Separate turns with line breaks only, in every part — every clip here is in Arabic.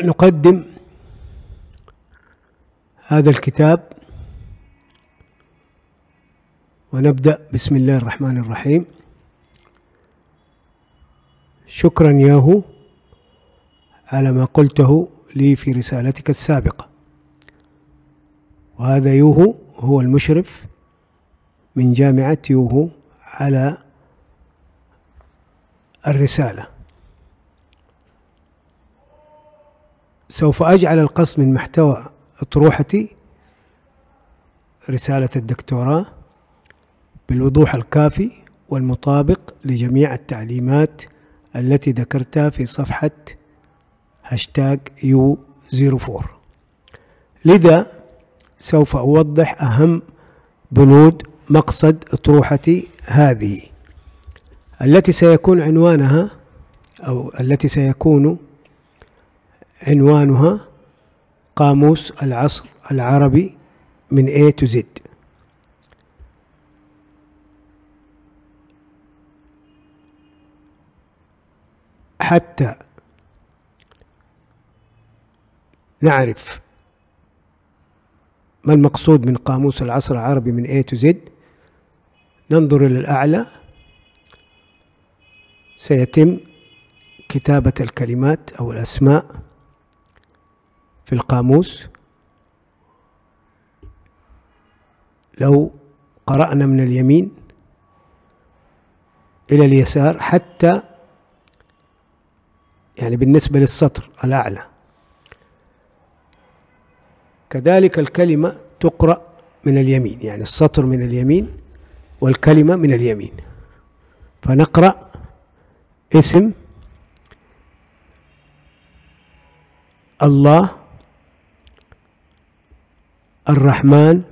نقدم هذا الكتاب ونبدأ بسم الله الرحمن الرحيم. شكرا ياهو على ما قلته لي في رسالتك السابقة. وهذا يوهو هو المشرف من جامعة يوهو على الرسالة. سوف أجعل القصد من محتوى أطروحتي رسالة الدكتوراه بالوضوح الكافي والمطابق لجميع التعليمات التي ذكرتها في صفحة هاشتاج U 04 لذا سوف أوضح أهم بنود مقصد أطروحتي هذه التي سيكون عنوانها أو التي سيكون عنوانها قاموس العصر العربي من A to Z. حتى نعرف ما المقصود من قاموس العصر العربي من A to Z ننظر إلى الأعلى. سيتم كتابة الكلمات أو الأسماء. في القاموس. لو قرأنا من اليمين إلى اليسار حتى يعني بالنسبة للسطر الأعلى. كذلك الكلمة تقرأ من اليمين يعني السطر من اليمين والكلمة من اليمين. فنقرأ اسم الله الرحمن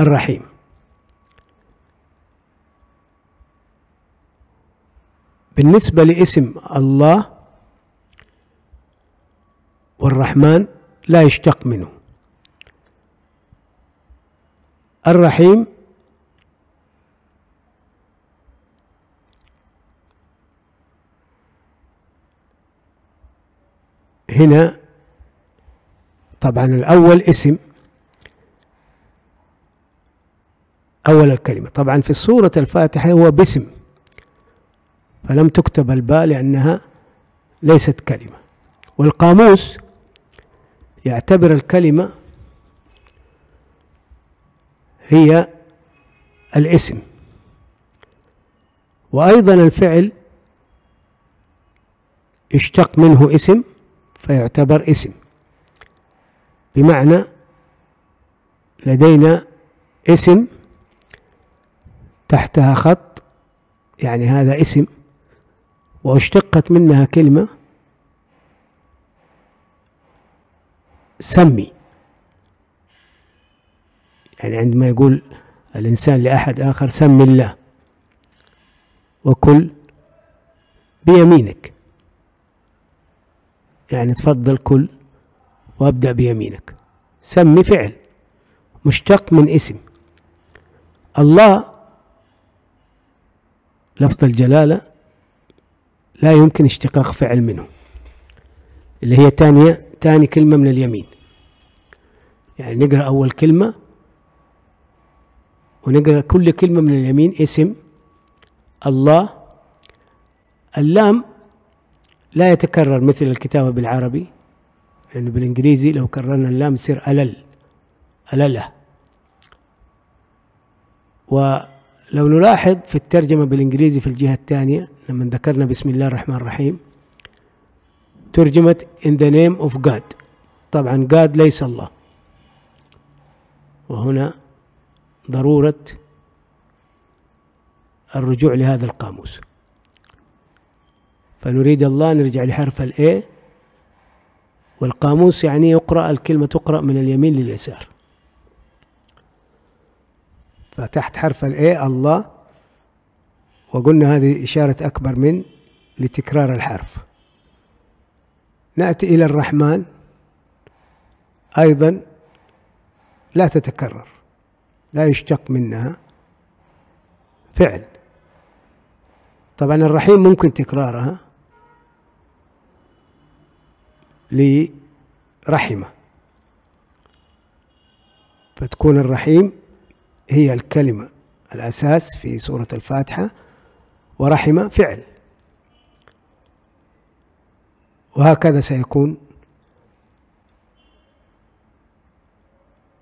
الرحيم. بالنسبة لاسم الله والرحمن لا يشتق منه. الرحيم هنا طبعا الأول اسم. أول الكلمة. طبعا في سورة الفاتحة هو باسم. فلم تكتب الباء لأنها ليست كلمة. والقاموس يعتبر الكلمة هي الاسم. وأيضا الفعل يشتق منه اسم فيعتبر اسم. بمعنى لدينا اسم تحتها خط يعني هذا اسم واشتقت منها كلمة سمي. يعني عندما يقول الإنسان لأحد آخر سم الله وكل بيمينك. يعني تفضل كل وابدأ بيمينك. سمي فعل مشتق من اسم. الله لفظ الجلالة لا يمكن اشتقاق فعل منه. اللي هي تانية تاني كلمة من اليمين. يعني نقرأ أول كلمة ونقرأ كل كلمة من اليمين اسم الله. اللام لا يتكرر مثل الكتابة بالعربي. يعني بالإنجليزي لو كررنا اللام يصير ألل أللة. ولو نلاحظ في الترجمة بالإنجليزي في الجهة الثانية لما ذكرنا بسم الله الرحمن الرحيم ترجمت in the name of God. طبعا God ليس الله. وهنا ضرورة الرجوع لهذا القاموس. فنريد الله نرجع لحرف ال A والقاموس يعني يقرأ الكلمة تقرأ من اليمين لليسار. فتحت حرف ال A الله. وقلنا هذه إشارة أكبر من لتكرار الحرف. نأتي إلى الرحمن. أيضا لا تتكرر لا يشتق منها. فعل. طبعا الرحيم ممكن تكرارها. لرحمة. فتكون الرحيم هي الكلمة الأساس في سورة الفاتحة ورحمة فعل. وهكذا سيكون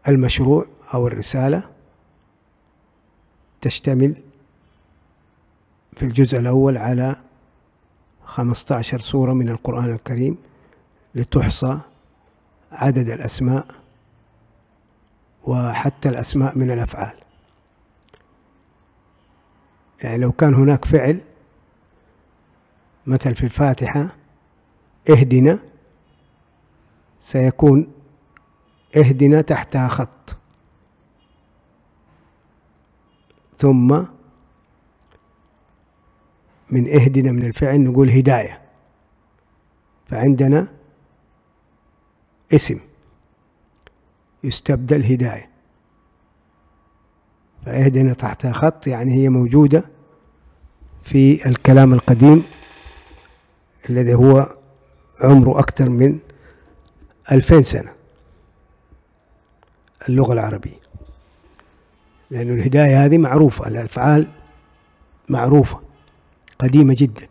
المشروع أو الرسالة تشتمل في الجزء الأول على خمسة عشر سورة من القرآن الكريم. لتحصى عدد الأسماء وحتى الأسماء من الأفعال. يعني لو كان هناك فعل مثل في الفاتحة اهدنا سيكون اهدنا تحتها خط. ثم من اهدنا من الفعل نقول هداية. فعندنا اسم. يستبدل هداية فإهدنا تحتها خط يعني هي موجودة في الكلام القديم الذي هو عمره أكثر من ألفين سنة. اللغة العربية. لأن الهداية هذه معروفة الأفعال معروفة قديمة جدا.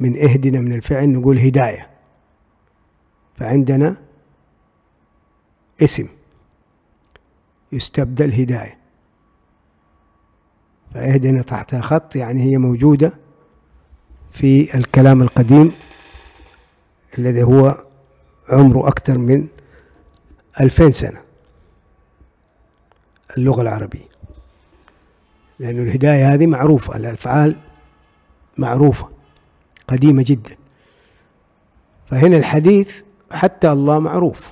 من اهدنا من الفعل نقول هداية. فعندنا اسم يستبدل هداية فاهدنا تحتها خط يعني هي موجودة في الكلام القديم الذي هو عمره أكثر من ألفين سنة. اللغة العربية. لأن الهداية هذه معروفة الأفعال معروفة. قديمة جدا. فهنا الحديث حتى الله معروف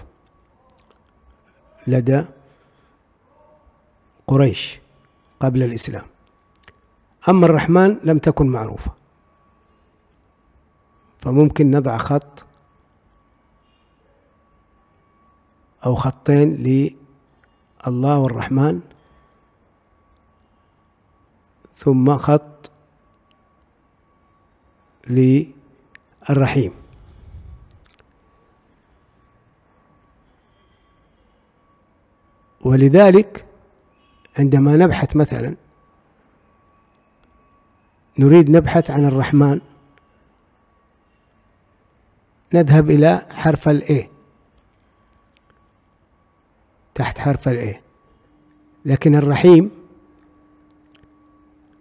لدى قريش قبل الإسلام. أما الرحمن لم تكن معروفة فممكن نضع خط أو خطين لله والرحمن ثم خط للرحيم. ولذلك عندما نبحث مثلا نريد نبحث عن الرحمن نذهب إلى حرف الإيه تحت حرف الإيه لكن الرحيم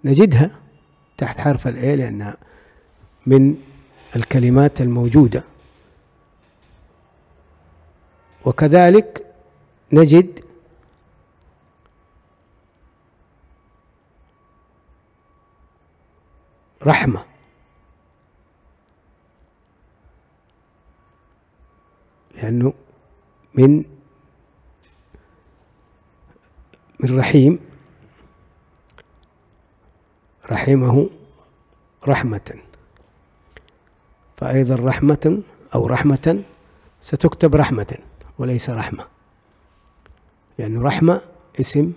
نجدها تحت حرف الإيه لأنها من الكلمات الموجودة. وكذلك نجد رحمة. لأنه من من رحيم. رحمه رحمة. فأيضا رحمة أو رحمة ستكتب رحمة وليس رحمة. لأنه رحمة اسم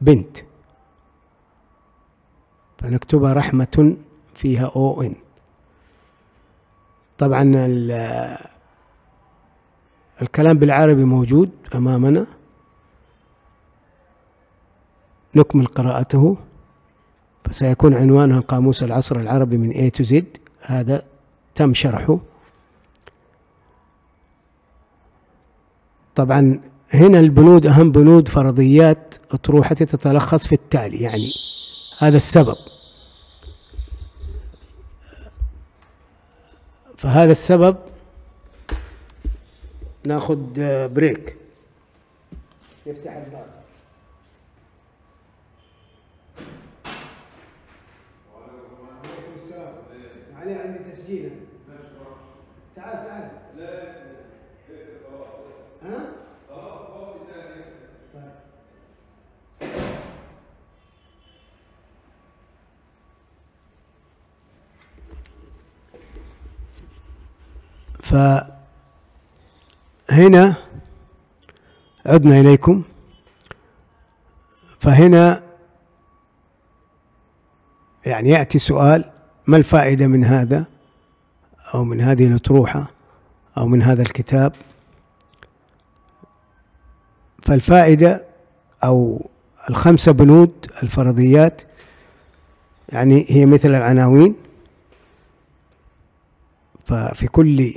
بنت. فنكتبها رحمة فيها أو إن. طبعا الكلام بالعربي موجود أمامنا. نكمل قراءته. فسيكون عنوانها قاموس العصر العربي من A to Z. هذا تم شرحه. طبعا هنا البنود أهم بنود فرضيات أطروحتي تتلخص في التالي يعني هذا السبب. فهذا السبب ناخذ بريك يفتح الباب. عليه عندي تسجيل. تعال تعال. لا ها؟ خلاص طيب. فهنا عدنا إليكم. فهنا يعني يأتي سؤال ما الفائدة من هذا؟ أو من هذه الأطروحة؟ أو من هذا الكتاب؟ فالفائدة أو الخمسة بنود الفرضيات يعني هي مثل العناوين ففي كل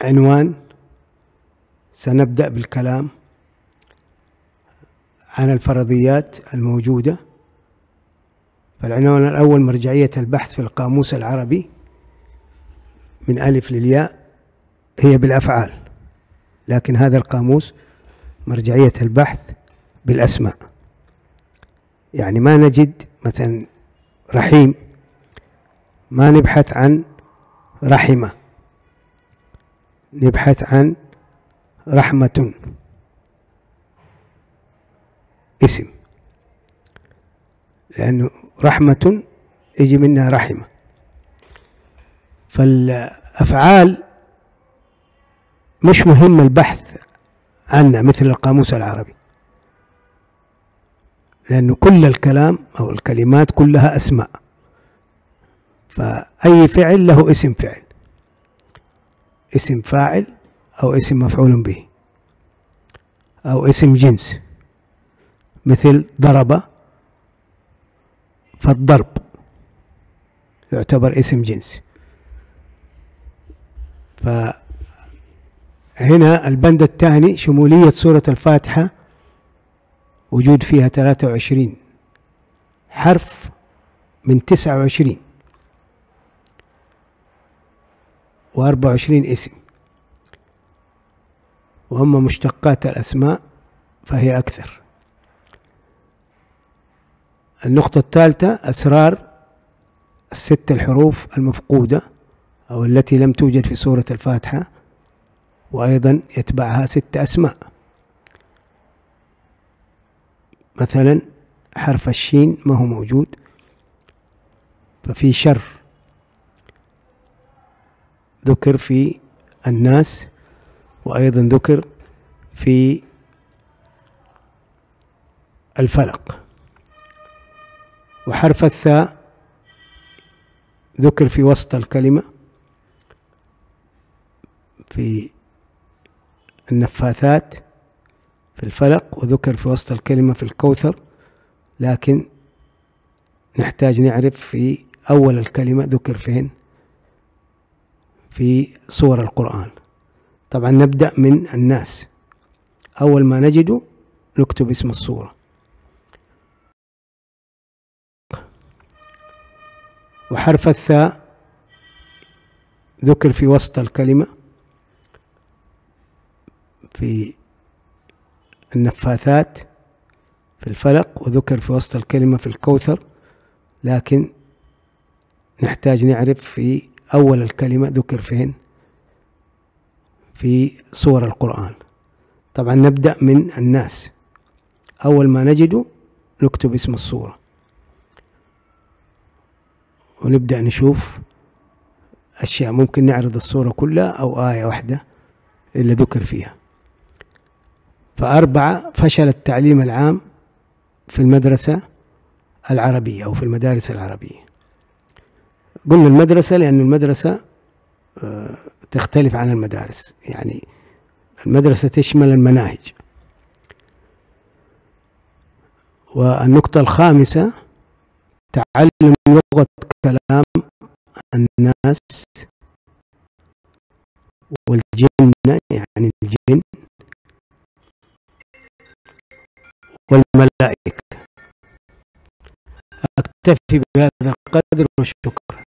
عنوان سنبدأ بالكلام عن الفرضيات الموجودة. فالعنوان الأول مرجعية البحث في القاموس العربي من ألف للياء هي بالأفعال لكن هذا القاموس مرجعية البحث بالأسماء. يعني ما نجد مثلا رحيم ما نبحث عن رحمة نبحث عن رحمة اسم. لأنه رحمة يجي منها رحمة. فالأفعال مش مهم البحث عنها مثل القاموس العربي. لأنه كل الكلام أو الكلمات كلها أسماء. فأي فعل له اسم فعل. اسم فاعل أو اسم مفعول به. أو اسم جنس. مثل ضرب فالضرب يعتبر اسم جنس. فهنا البند الثاني شمولية سورة الفاتحة وجود فيها 23 حرف من 29 و24 اسم. وأما مشتقات الأسماء فهي أكثر. النقطة الثالثة أسرار الست الحروف المفقودة أو التي لم توجد في سورة الفاتحة وأيضا يتبعها ست أسماء. مثلا حرف الشين ما هو موجود ففي شر ذكر في الناس وأيضا ذكر في الفلق. وحرف الثاء ذكر في وسط الكلمة في النفاثات في الفلق وذكر في وسط الكلمة في الكوثر. لكن نحتاج نعرف في أول الكلمة ذكر فين؟ في صور القرآن. طبعا نبدأ من الناس. أول ما نجده نكتب اسم الصورة وحرف الثاء ذكر في وسط الكلمة في النفاثات في الفلق وذكر في وسط الكلمة في الكوثر. لكن نحتاج نعرف في أول الكلمة ذكر فين؟ في صور القرآن. طبعا نبدأ من الناس. أول ما نجده نكتب اسم الصورة ونبدأ نشوف أشياء ممكن نعرض الصورة كلها أو آية واحدة اللي ذكر فيها. فأربعة فشل التعليم العام في المدرسة العربية أو في المدارس العربية. قلنا المدرسة لأن المدرسة آه، تختلف عن المدارس. يعني المدرسة تشمل المناهج. والنقطة الخامسة تعلم لغة كلام الناس والجن يعني الجن والملائكة. أكتفي بهذا القدر وشكرا.